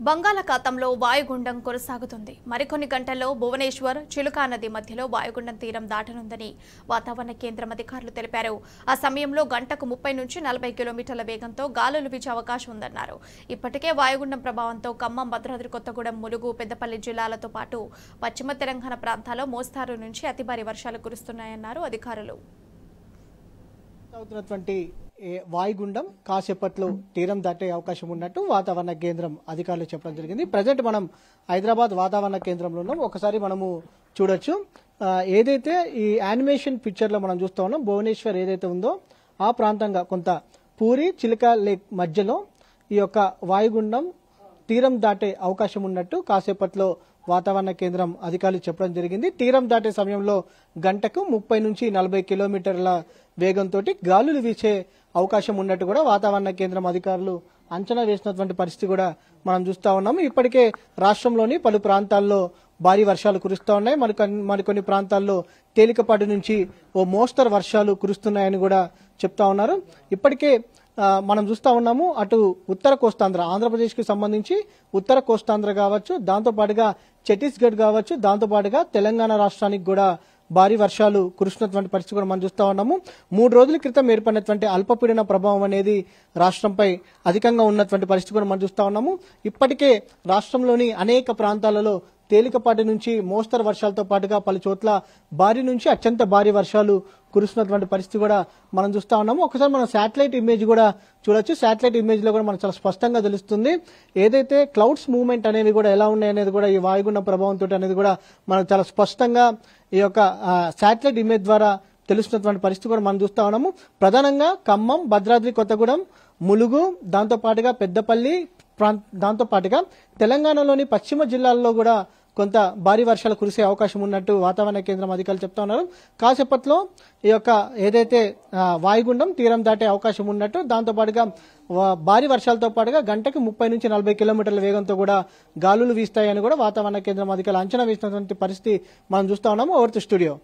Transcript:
బంగాళాఖాతంలో వాయుగుండం కొనసాగుతుంది. మరికొన్ని గంటల్లో భువనేశ్వర్ చిలుకా నది మధ్యలో వాయుగుండం తీరం దాటనుందని వాతావరణ కేంద్రం అధికారులు తెలిపారు. ఆ సమయంలో గంటకు ముప్పై నుంచి నలభై కిలోమీటర్ల వేగంతో గాలులు వీచే అవకాశం ఉందన్నారు. ఇప్పటికే వాయుగుండం ప్రభావంతో ఖమ్మం భద్రాద్రి కొత్తగూడెం ములుగు పెద్దపల్లి జిల్లాలతో పాటు పశ్చిమ తెలంగాణ ప్రాంతాల్లో మోస్తారు నుంచి అతి భారీ వర్షాలు కురుస్తున్నాయన్నారు అధికారులు. వాయుగుండం కాసేపట్లో తీరం దాటే అవకాశం ఉన్నట్టు వాతావరణ కేంద్రం అధికారులు చెప్పడం జరిగింది. ప్రజెంట్ మనం హైదరాబాద్ వాతావరణ కేంద్రంలో ఉన్నాం. ఒకసారి మనము చూడొచ్చు. ఏదైతే ఈ యానిమేషన్ పిక్చర్లో మనం చూస్తా ఉన్నాం భువనేశ్వర్ ఏదైతే ఉందో ఆ ప్రాంతంగా కొంత పూరి చిలక లేక్ మధ్యలో ఈ యొక్క వాయుగుండం తీరం దాటే అవకాశం ఉన్నట్టు కాసేపట్లో వాతావరణ కేంద్రం అధికారులు చెప్పడం జరిగింది. తీరం దాటే సమయంలో గంటకు ముప్పై నుంచి నలభై కిలోమీటర్ల వేగంతో గాలులు వీచే అవకాశం ఉన్నట్టు కూడా వాతావరణ కేంద్రం అధికారులు అంచనా వేసినటువంటి పరిస్థితి కూడా మనం చూస్తా ఉన్నాము. ఇప్పటికే రాష్ట్రంలోని పలు ప్రాంతాల్లో భారీ వర్షాలు కురుస్తూ ఉన్నాయి. మరికొన్ని మరికొన్ని ప్రాంతాల్లో తేలికపాటి నుంచి ఓ మోస్తరు వర్షాలు కురుస్తున్నాయని కూడా చెప్తా ఉన్నారు. ఇప్పటికే మనం చూస్తా ఉన్నాము అటు ఉత్తర కోస్తాంధ్ర ఆంధ్రప్రదేశ్కి సంబంధించి ఉత్తర కోస్తాంధ్ర కావచ్చు దాంతోపాటుగా ఛత్తీస్గఢ్ కావచ్చు దాంతోపాటుగా తెలంగాణ రాష్ట్రానికి కూడా భారీ వర్షాలు కురుస్తున్నటువంటి పరిస్థితి కూడా మనం చూస్తూ ఉన్నాము. మూడు రోజుల క్రితం ఏర్పడినటువంటి అల్పపీడన ప్రభావం అనేది రాష్ట్రంపై అధికంగా ఉన్నటువంటి పరిస్థితి కూడా మనం చూస్తూ ఉన్నాము. ఇప్పటికే రాష్ట్రంలోని అనేక ప్రాంతాలలో తేలికపాటి నుంచి మోస్తరు వర్షాలతో పాటుగా పలు చోట్ల భారీ నుంచి అత్యంత భారీ వర్షాలు కురుస్తున్నటువంటి పరిస్థితి కూడా మనం చూస్తా ఉన్నాము. ఒకసారి మనం శాటిలైట్ ఇమేజ్ కూడా చూడొచ్చు. శాటిలైట్ ఇమేజ్లో కూడా మనకు చాలా స్పష్టంగా తెలుస్తుంది. ఏదైతే క్లౌడ్స్ మూవ్మెంట్ అనేవి కూడా ఎలా ఉన్నాయి అనేది కూడా ఈ వాయుగుండం ప్రభావంతో అనేది కూడా మనకు చాలా స్పష్టంగా ఈ యొక్క శాటిలైట్ ఇమేజ్ ద్వారా తెలుస్తున్నటువంటి పరిస్థితి కూడా మనం చూస్తా ఉన్నాము. ప్రధానంగా ఖమ్మం భద్రాద్రి కొత్తగూడెం ములుగు దాంతో పాటుగా పెద్దపల్లి ప్రాంత దాంతో పాటుగా తెలంగాణలోని పశ్చిమ జిల్లాల్లో కూడా కొంత భారీ వర్షాలు కురిసే అవకాశం ఉన్నట్టు వాతావరణ కేంద్రం అధికారులు చెప్తా ఉన్నారు. కాసేపట్లో ఈ యొక్క ఏదైతే వాయుగుండం తీరం దాటే అవకాశం ఉన్నట్టు దాంతోపాటుగా భారీ వర్షాలతో పాటుగా గంటకి ముప్పై నుంచి నలభై కిలోమీటర్ల వేగంతో కూడా గాలులు వీస్తాయని కూడా వాతావరణ కేంద్రం అధికారులు అంచనా వేసినటువంటి పరిస్థితి మనం చూస్తా ఉన్నాము. Over studio.